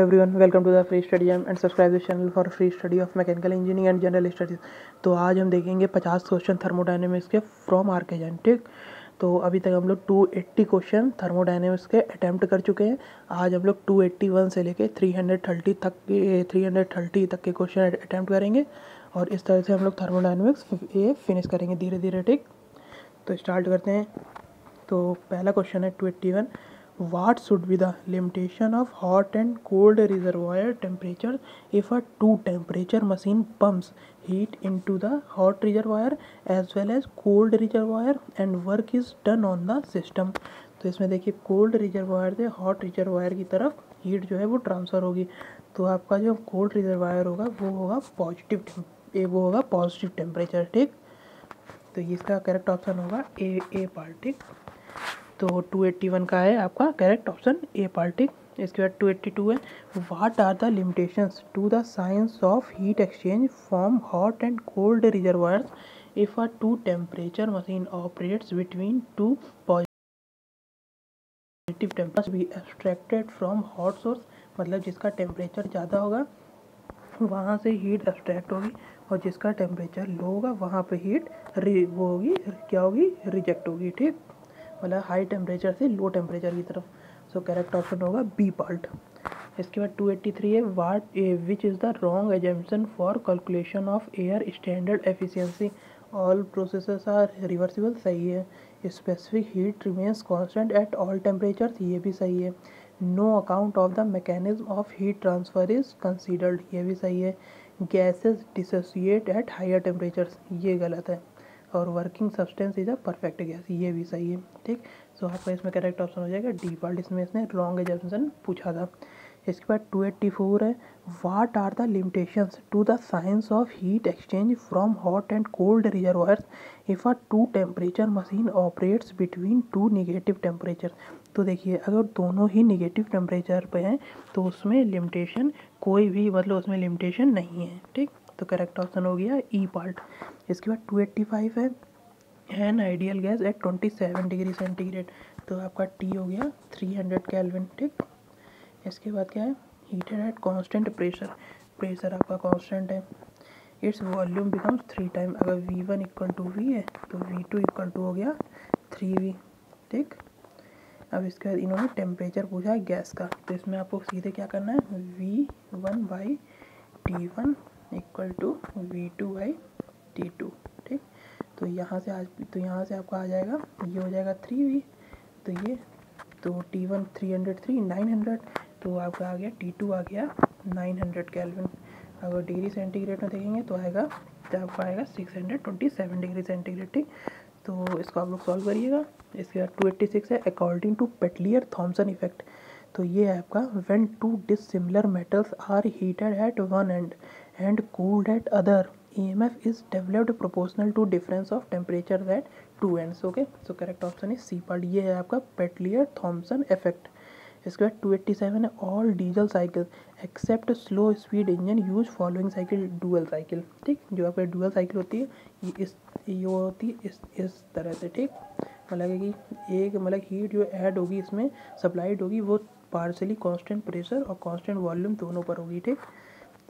everyone, welcome to the free study and subscribe this channel for free study of mechanical engineering and general studies तो आज हम देखेंगे 50 question thermodynamics के from आर्केजन ठीक? तो अभी तक हम लोग 280 क्वेश्चन थर्मोडायनेमिक्स के अटैम्प्ट कर चुके हैं। आज हम लोग 281 से लेके 330 तक के 330 तक के क्वेश्चन अटैम्प्ट करेंगे और इस तरह से हम लोग थर्मोडाइनमिक्स ये फिनिश करेंगे धीरे धीरे ठीक? तो स्टार्ट करते हैं। तो पहला क्वेश्चन है 281 what should be the limitation of hot and cold reservoir temperature if are two temperature machine pumps heat into the hot reservoir as well as cold reservoir and work is done on the system तो इसमें देखिए cold reservoir से hot reservoir की तरफ़ heat जो है वो transfer होगी। तो आपका जो कोल्ड रिजर्वायर होगा, वो होगा पॉजिटिव ए वो होगा पॉजिटिव टेम्परेचर ठीक? तो इसका करेक्ट ऑप्शन होगा ए ए पार्ट ठीक? तो 281 का है आपका करेक्ट ऑप्शन ए पार्टी इसके बाद 282 है। What are the limitations to the signs of heat exchange from hot and cold reservoirs if a two temperature machine operates between two positive temperature be abstracted from hot source मतलब जिसका temperature ज़्यादा होगा, वहाँ से heat abstract होगी और जिसका temperature low होगा, वहाँ पे हीट वो होगी, क्या होगी? रिजेक्ट होगी, ठीक? मतलब हाई टेम्परेचर से लो टेम्परेचर की तरफ़। सो करेक्ट ऑप्शन होगा बी पार्ट इसके बाद 283 है what which is the wrong assumption for calculation of air standard efficiency all processes are reversible सही है। Specific heat remains constant at all temperatures ये भी सही है। No account of the mechanism of heat transfer is considered ये भी सही है। Gases dissociate at higher temperatures ये गलत है। और working substance is a perfect gas ये भी सही है ठीक? सो so, आपका इसमें करेक्ट ऑप्शन हो जाएगा डी पार्ट इसमें इसने रॉन्ग एजम्पन पूछा था। इसके बाद टू एट्टी फोर है। What are the limitations to the signs of heat exchange from hot and cold reservoirs if a two temperature machine operates between two negative temperature तो देखिए अगर दोनों ही निगेटिव टेम्परेचर पे हैं तो उसमें लिमिटेशन कोई भी मतलब उसमें लिमिटेशन नहीं है ठीक? तो करेक्ट ऑप्शन हो गया ई पार्ट इसके बाद टू एट्टी फाइव है. An ideal gas at twenty seven degree centigrade तो आपका टी हो गया थ्री हंड्रेड कैलविन ठीक इसके बाद क्या है? Heated at constant pressure pressure आपका कांस्टेंट है. It's volume becomes three time अगर V one equal to V है तो वी टू इक्वल टू हो गया थ्री वी ठीक अब इसके बाद इन्होंने टेम्परेचर पूछा है गैस का. तो इसमें आपको सीधे क्या करना है? V one by T one equal to V two by T two ठीक? तो यहाँ से आज तो यहाँ से आपका आ जाएगा, ये हो जाएगा थ्री वी तो ये तो T one three hundred three nine hundred तो आपका आ गया टी टू आ गया नाइन हंड्रेड कैलविन अगर डिग्री सेंटीग्रेड में देखेंगे तो आएगा तो आपका आएगा six hundred twenty seven degree centigrade ठीक? तो इसको आप लोग सॉल्व करिएगा। इसके बाद टू एट्टी सिक्स है according to Peltier Thomson effect तो ये है आपका when two dissimilar metals are heated at one and and cooled at other. EMF is developed proportional to difference of temperature at two ends, okay? So correct option is C part ये है आपका Peltier Thompson effect. इसके बाद 287 है all diesel cycle except slow speed engine use following cycle dual cycle ठीक? जो आपका dual cycle होती है, ये इस, ये होती है, इस इस तरह से, ठीक? मतलब कि एक मतलब हीट जो ऐड होगी, इसमें सप्लाइड होगी, वो पार्सली कांस्टेंट प्रेशर और कांस्टेंट वॉल्यूम दोनों पर होगी, ठीक?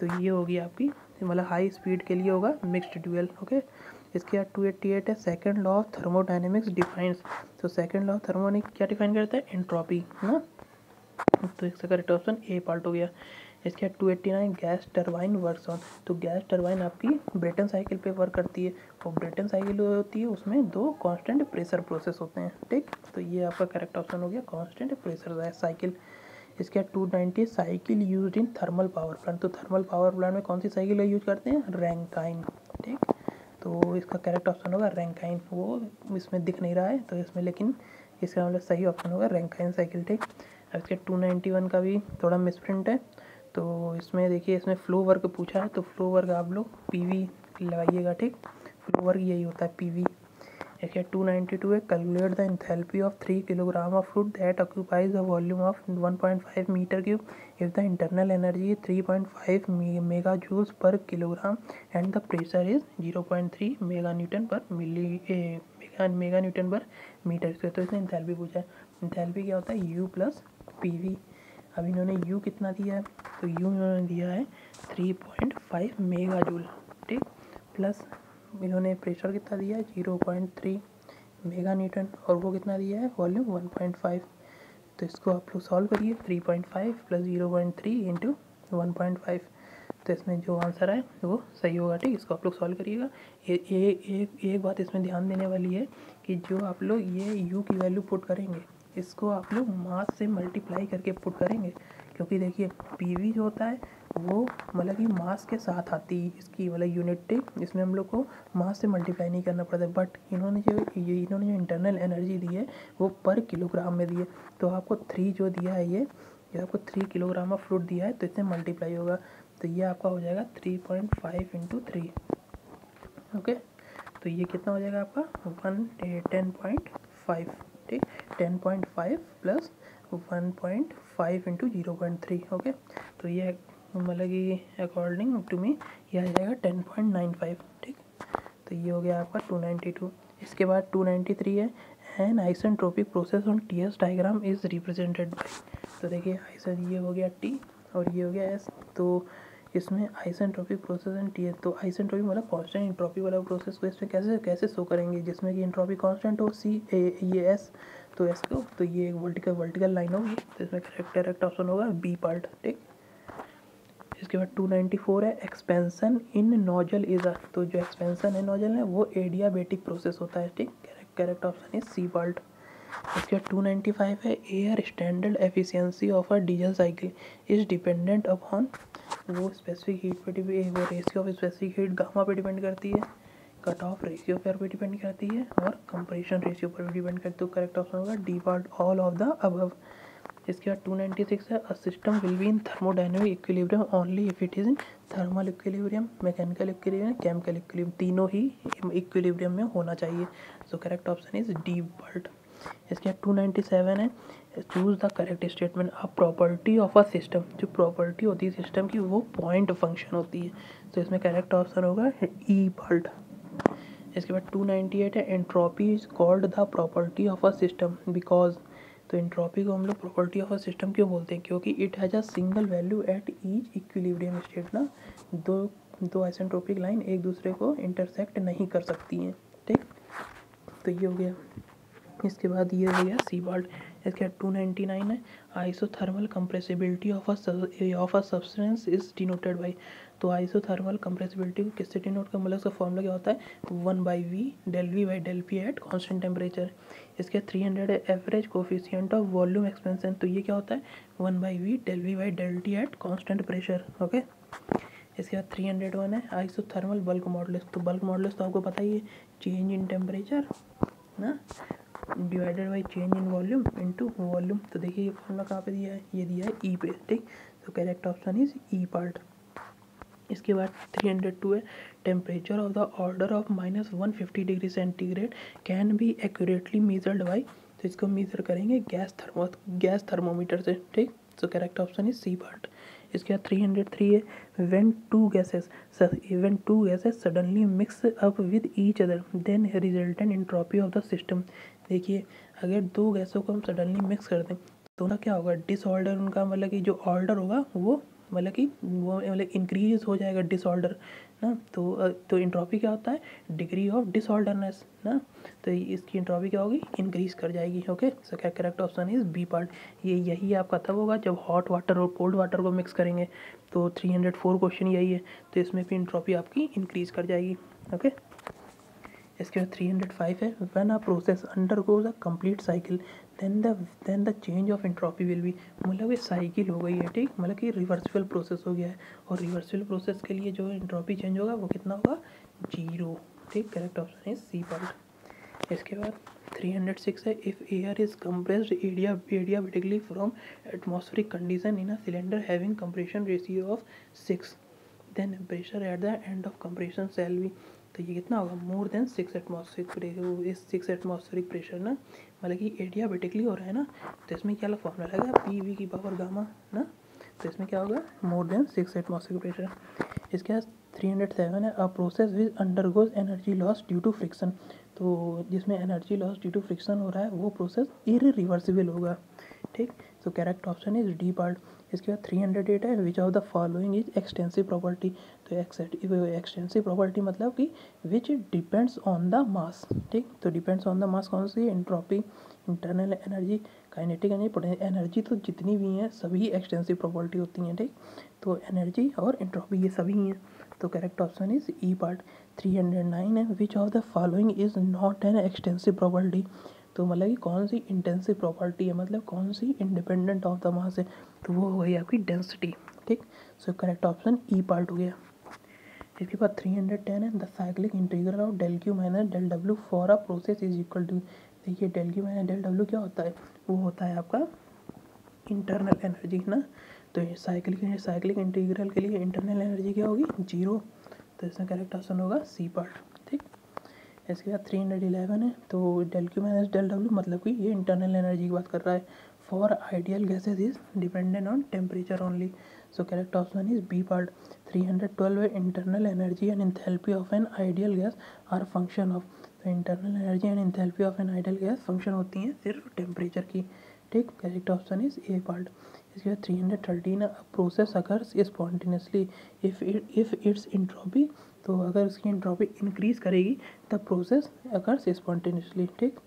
तो ये होगी आपकी मतलब हाई स्पीड के लिए होगा मिक्सड ड्यूएल ओके इसके बाद टू एट्टी एट है second law of thermodynamics defines तो सेकेंड लॉ ऑफ़ थर्मोनिक क्या डिफाइन करता है? एंट्रोपी ना? तो इसका करेक्ट ऑप्शन ए पार्ट हो गया। इसके बाद two eighty nine gas turbine work on तो गैस टर्बाइन आपकी ब्रिटेन साइकिल पे वर्क करती है। और ब्रिटेन साइकिल होती है, उसमें दो कांस्टेंट प्रेशर प्रोसेस होते हैं, ठीक? तो ये आपका करेक्ट ऑप्शन हो गया कांस्टेंट प्रेशर साइकिल इसके बाद two ninety cycle use in thermal power plant तो थर्मल पावर प्लांट में कौन सी साइकिल यूज़ करते हैं? रैंकाइन ठीक? तो इसका करेक्ट ऑप्शन होगा रैंकाइन वो इसमें दिख नहीं रहा है तो इसमें लेकिन इसका मतलब सही ऑप्शन होगा रैंकाइन साइकिल ठीक? अब इसके टू नाइन्टी वन का भी थोड़ा मिसप्रिंट है तो इसमें देखिए, इसमें फ्लो वर्क पूछा है तो फ्लो वर्क आप लोग पी वी लगाइएगा, ठीक? फ्लो वर्क यही होता है पीवी एक है टू नाइन्टी टू है calculate the enthalpy of three kilogram of fruit that occupies the volume of one point five meter cube if the internal energy three point five mega juice per kilogram and the pressure is zero point three mega newton per milli mega mega newton per meter से तो इसने enthalpy पूछा है। Enthalpy क्या होता है? You plus P V अब इन्होंने यू कितना दिया है? तो यू इन्होंने दिया है three point five mega joule ठीक? प्लस इन्होंने प्रेशर कितना दिया है? Zero point three mega newton और वो कितना दिया है? Volume one point five. तो इसको आप लोग सॉल्व करिए। Three point five plus zero point three into one point five. तो इसमें जो आंसर है वो सही होगा, ठीक इसको आप लोग सॉल्व करिएगा। एक एक एक बात इसमें ध्यान देने वाली है कि जो आप लोग ये यू की वैल्यू पुट करेंगे, इसको आप लोग मास से मल्टीप्लाई करके पुट करेंगे। क्योंकि देखिए पीवी जो होता है, वो मतलब कि मास के साथ आती है, इसकी मतलब यूनिट इसमें हम लोग को मास से मल्टीप्लाई नहीं करना पड़ता बट इन्होंने जो, ये इन्होंने जो इंटरनल एनर्जी दी है, वो पर किलोग्राम में दी है। तो आपको थ्री जो दिया है ये जो आपको थ्री किलोग्राम ऑफ़ फ्रूट दिया है तो इससे मल्टीप्लाई होगा। तो ये आपका हो जाएगा three point five into three okay तो ये कितना हो जाएगा आपका? वन टेन पॉइंट फाइव ठीक? Ten point five plus one point five into zero point three okay तो ये मतलब कि अकॉर्डिंग टू मी ये आ जाएगा टेन पॉइंट नाइन फाइव ठीक? तो ये हो गया आपका टू नाइन्टी टू इसके बाद टू नाइन्टी थ्री है। An isentropic process on T S diagram is represented by तो देखिए आइसन ये हो गया टी और ये हो गया एस तो इसमें isentropic process and T S तो आइसेंट्रोपिक मतलब कांस्टेंट इंट्रोपी वाला प्रोसेस को इसमें कैसे कैसे शो करेंगे? जिसमें कि इंट्रोपी कांस्टेंट हो सी ए ये एस तो एस को तो ये एक वर्टिकल वर्टिकल लाइन होगी तो इसमें करेक्ट करेक्ट ऑप्शन होगा बी पार्ट ठीक? इसके बाद 294 है expansion in nozzle is a तो जो एक्सपेंसन है नोजल है वो एडियाबेटिक प्रोसेस होता है, ठीक? Correct correct option is C part इसके बाद 295 है air standard efficiency of a diesel cycle is dependent upon वो स्पेसिफिक हीट पे वो ratio of specific heat gamma पे डिपेंड करती है। कट ऑफ़ रेशियो पर भी डिपेंड करती है और कंप्रेशन रेशियो पर भी डिपेंड करती है। तो करेक्ट ऑप्शन होगा D part all of the above इसके बाद 296 है। A system will be in thermodynamic equilibrium only if it is in thermal equilibrium mechanical equilibrium chemical equilibrium तीनों ही इक्विलिब्रियम में होना चाहिए। So correct option is D part इसके बाद टू नाइन्टी सेवन है। Choose the correct statement a property of a system जो property होती है सिस्टम की, वो पॉइंट फ़ंक्शन होती है। तो इसमें करेक्ट ऑप्शन होगा ई पार्ट इसके बाद टू नाइन्टी एट है। Entropy is called the property of a system because तो एंट्रोपी को हम लोग प्रॉपर्टी ऑफ़ अ सिस्टम क्यों बोलते हैं? क्योंकि it has a single value at each equilibrium state ना। दो दो आइसेंट्रोपिक लाइन एक दूसरे को इंटरसेक्ट नहीं कर सकती हैं। ठीक? तो ये हो गया। इसके बाद ये हो गया सी बाल्ट इसके बाद टू नाइन्टी नाइन है isothermal compressibility of of a substance is denoted by तो आइसोथर्मल कंप्रेसिबिलिटी को किससे डिनोट का मतलब उसका फॉर्मूला क्या होता है? One by V del V by del P at constant temperature इसके बाद three hundred average coefficient of volume expansion तो ये क्या होता है? One by V del V by del T at constant pressure okay इसके बाद थ्री हंड्रेड वन है आइसोथर्मल बल्क मॉडल्स तो बल्क मॉडल्स तो आपको पता ही है चेंज इन टेम्परेचर ना? Divided by change in volume into volume तो देखिए ये फॉर्मूला कहाँ पे दिया है? ये दिया है ई e पे, ठीक? तो correct option is E part इसके बाद 302 है। Temperature of the order of minus one fifty degree centigrade can be accurately measured by तो इसको मेज़र करेंगे गैस थर्मो गैस थर्मोमीटर से, ठीक? So correct option is C part इसके बाद 303 है. When two gases when two gases suddenly mix up with each other then resultant entropy of the system देखिए, अगर दो गैसों को हम सडनली मिक्स कर दें तो ना क्या होगा? डिसऑर्डर उनका मतलब कि जो ऑर्डर होगा, वो मतलब कि वो मतलब इंक्रीज हो जाएगा डिसऑर्डर ना तो तो इंट्रॉपी क्या होता है? डिग्री ऑफ़ डिसऑर्डरनेस, ना? तो इसकी इंट्रॉपी क्या होगी? इंक्रीज कर जाएगी, ओके? सो क्या correct option is B part ये यही आपका तब होगा जब हॉट वाटर और कोल्ड वाटर को मिक्स करेंगे। तो थ्री हंड्रेड फोर क्वेश्चन यही है तो इसमें भी इंट्रॉपी आपकी इंक्रीज कर जाएगी, ओके? इसके बाद थ्री हंड्रेड फाइव है when a process undergoes a complete cycle then the then the change of entropy will be मतलब ये साइकिल हो गई है, ठीक? मतलब कि रिवर्सिबल प्रोसेस हो गया है। और रिवर्सिबल प्रोसेस के लिए जो इंट्रॉपी चेंज होगा, वो कितना होगा? ज़ीरो ठीक? करेक्ट ऑप्शन है सी पार्ट इसके बाद 306 है। If air is compressed area adiabatically from atmospheric condition in a cylinder having compression ratio of six then pressure at the end of compression shall be तो ये कितना होगा? मोर देन सिक्स एटमॉस्फेरिक इस six atmospheric pressure ना मतलब कि area बेटिकली हो रहा है ना तो इसमें क्या फॉर्मूला लगेगा पी वी की पावर गामा ना तो इसमें क्या होगा? More than six atmospheric pressure इसके बाद थ्री हंड्रेड सेवन है a process which undergoes energy loss due to friction तो जिसमें energy loss due to friction हो रहा है, वो प्रोसेस इरिवर्सिबल होगा। ठीक? तो correct option is D part इसके बाद थ्री हंड्रेड एट है which of the following is extensive property तो एक्सटेंसिव प्रॉपर्टी मतलब कि which depends on the mass ठीक? तो डिपेंड्स ऑन द मास कौन सी है? Entropy internal energy kinetic energy energy तो जितनी भी हैं, सभी एक्सटेंसिव प्रॉपर्टी होती हैं, ठीक? तो एनर्जी और इंट्रॉपी ये सभी हैं। तो correct option is E part three hundred nine है। Which of the following is not an extensive property तो मतलब कि कौन सी इंटेंसिव प्रॉपर्टी है? मतलब कौन सी इंडिपेंडेंट ऑफ़ द मास है? तो वो हो गई आपकी डेंसिटी ठीक? So correct option E part हो गया। इसके बाद थ्री हंड्रेड टेन है। The cyclic integral of del Q minus del W for a process is equal to देखिए del Q minus del W क्या होता है? वो होता है आपका इंटरनल एनर्जी है ना? तो साइक्लिक साइक्लिक इंटीग्रल के लिए इंटरनल एनर्जी क्या होगी? ज़ीरो तो इसमें करेक्ट ऑप्शन होगा सी पार्ट इसके बाद थ्री हंड्रेड इलेवन है तो del Q minus del W मतलब कि ये इंटरनल एनर्जी की बात कर रहा है। For ideal gases is dependent on temperature only so correct option is B part three hundred twelve internal energy and enthalpy of an ideal gas are function of तो internal energy and enthalpy of an ideal gas function होती हैं सिर्फ़ temperature की। ठीक correct option is A part इसके बाद three hundred thirteen process occurs spontaneously if if its entropy तो अगर उसकी इंट्रॉपी इंक्रीज करेगी, तब प्रोसेस अगर्स स्पॉन्टेनियसली ठीक,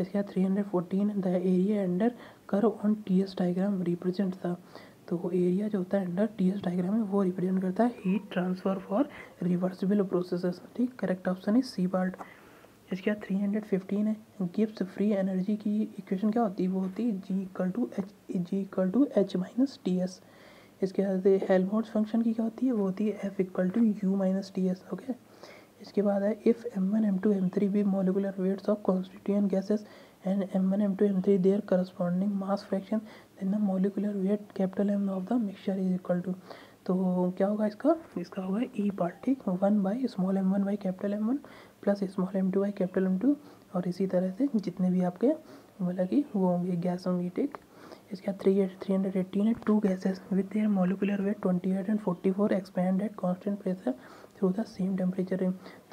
इसके बाद three hundred fourteen the area under curve on T S diagram represent था तो वो एरिया जो होता है अंडर टी एस डायग्राम में, वो रिप्रेजेंट करता है heat transfer for reversible processes ठीक correct option is C part इसके बाद थ्री हंड्रेड फिफ्टीन है गिब्स फ्री एनर्जी की इक्वेशन क्या होती है? वो होती है G equal to H G equal to H minus T S इसके बाद हेल्मोट्स फ़ंक्शन की क्या होती है? वो होती है F equal to U minus T S okay इसके बाद है if M one M two M three be molecular weights of constituent gases and M one M two M three their corresponding mass fraction then the molecular weight capital M of the mixture is equal to तो क्या होगा इसका? इसका होगा E part ठीक one by small M one by capital M one plus small M two by capital M two और इसी तरह से जितने भी आपके मतलब कि वो होंगे गैस होंगी ठीक इसके बाद थ्री थ्री हंड्रेड एट्टीन है two gases with their molecular weight twenty eight and forty four expand at constant pressure through the same temperature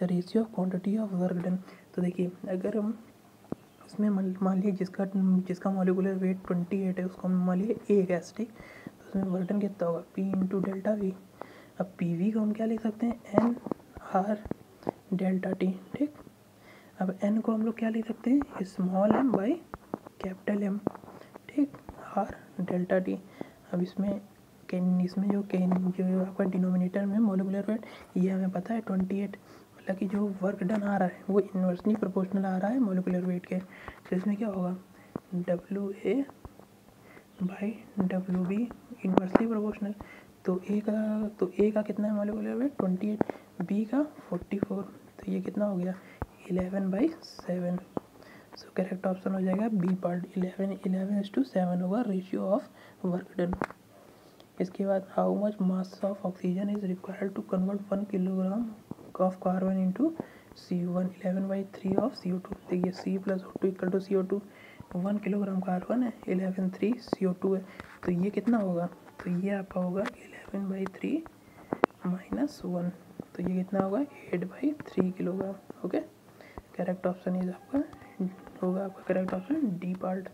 the ratio of quantity of work done तो देखिए, अगर हम इसमें मान लीजिए जिसका जिसका मोलिकुलर वेट ट्वेंटी एट है, उसको हम मान लीजिए ए गैस ठीक? तो उसमें वर्क डन कितना होगा? पी इंटू डेल्टा वी अब पी वी को हम क्या लिख सकते हैं? एन आर डेल्टा टी, ठीक? अब एन को हम लोग क्या लिख सकते हैं? Small M by capital M ठीक? R delta T. अब इसमें इसमें जो कैन जो आपका डिनोमिनेटर में मोलिकुलर वेट ये हमें पता है ट्वेंटी एट मतलब कि जो वर्क डन आ रहा है, वो इन्वर्सली प्रोपोर्शनल आ रहा है मोलिकुलर वेट के। तो इसमें क्या होगा? W A by W B inversely proportional तो ए का तो ए का कितना है molecular weight twenty eight B का फोर्टी फोर तो ये कितना हो गया? Eleven by seven so correct option हो जाएगा B part eleven. Eleven is to seven होगा रेशियो ऑफ़ वर्क डन इसके बाद how much mass of oxygen is required to convert one kilogram of carbon into C one eleven by three of C O two देखिए C plus O two equal to C O two one kilogram carbon है, eleven three C O two है. तो ये कितना होगा? तो ये आपका होगा eleven by three minus one तो ये कितना होगा? Eight by three kilogram okay correct option is आपका, होगा आपका करेक्ट ऑप्शन डी पार्ट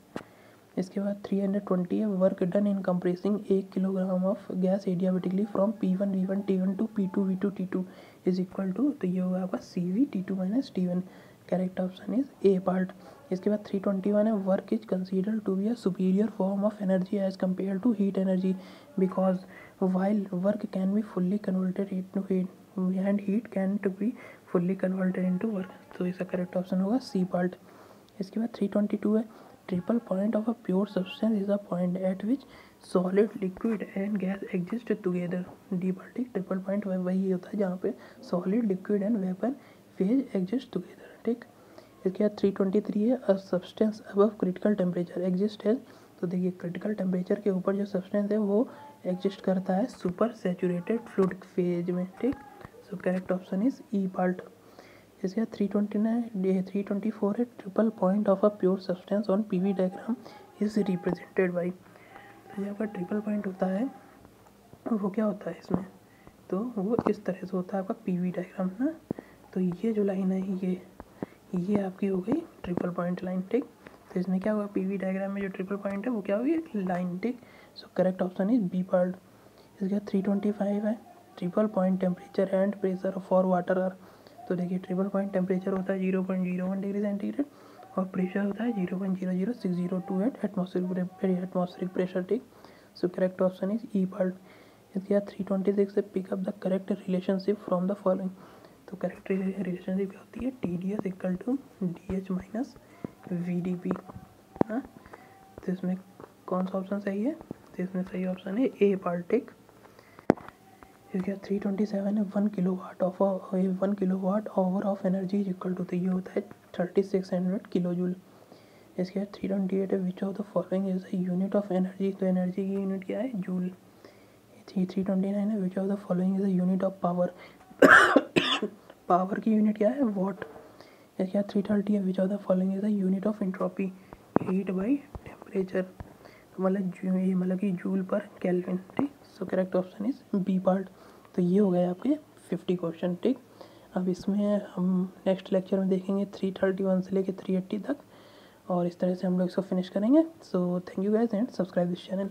इसके बाद थ्री हंड्रेड ट्वेंटी है वर्क डन इन कंप्रेसिंग एक kilogram of gas adiabatically from P one V one T one to P two V two T two is equal to तो ये होगा आपका C V T two minus T one correct option is A part इसके बाद three twenty one है work is consider to be a superior form of energy as compare to heat energy because while work can be fully converted into heat and heat can to be fully converted into work तो इसका correct option होगा C part इसके बाद three twenty two है triple point of a pure substance is a point at which solid liquid and gas exist together D party triple point वही होता है जहाँ पे solid liquid and vapour phase exist together ठीक? इसके बाद three twenty three है. A substance above critical temperature exist है तो देखिए क्रिटिकल टेम्परेचर के ऊपर जो सब्सटेंस है वो एग्जिस्ट करता है सुपर सेचूरेटेड फ्लूड फ़ेज़ में, ठीक? So correct option is E इसके बाद three twenty nine three twenty four है triple point of a pure substance on P V diagram is represented by तो ये आपका ट्रिपल पॉइंट होता है, वो क्या होता है इसमें? तो वो इस तरह से होता है आपका पी वी डायग्राम ना? तो ये जो लाइन है, ये ये आपकी हो गई ट्रिपल पॉइंट लाइन ठीक? तो इसमें क्या होगा पी वी डायग्राम में जो ट्रिपल पॉइंट है, वो क्या होगी लाइन ठीक? So correct option is B part इसके बाद थ्री ट्वेंटी फाइव है triple point temperature and pressure for water are तो देखिए ट्रिपल पॉइंट टेम्परेचर होता है zero point zero one degree centigrade और प्रेशर होता है zero point zero zero six zero two eight atmosphere atmospheric pressure ठीक so correct option is E part इसके बाद थ्री ट्वेंटी सिक्स से pick up the correct relationship from the following तो correct relationship क्या होती है? T D S equal to D H minus V D P तो इसमें कौन सा ऑप्शन सही है? तो इसमें सही ऑप्शन है ए पार्टिक इसके बाद थ्री ट्वेंटी सेवन है one kilowatt of one kilowatt hour of energy is equal to तो ये होता है thirty six hundred kilojoule इसके बाद थ्री ट्वेंटी एट है which of the following is the unit of energy तो energy की यूनिट क्या है? Joule three three twenty nine है which of the following is the unit of power power की unit क्या है? वॉट इसके बाद थ्री थर्टी है which of the following is the unit of entropy heat by temperature मतलब मतलब कि जूल पर कैलविन ठीक? So correct option is B part तो ये हो गए आपके फिफ्टी क्वेश्चन ठीक अब इसमें हम नेक्स्ट लेक्चर में देखेंगे थ्री थर्टी वन से लेकर थ्री एट्टी तक और इस तरह से हम लोग इसको फिनिश करेंगे. So thank you guys and subscribe this channel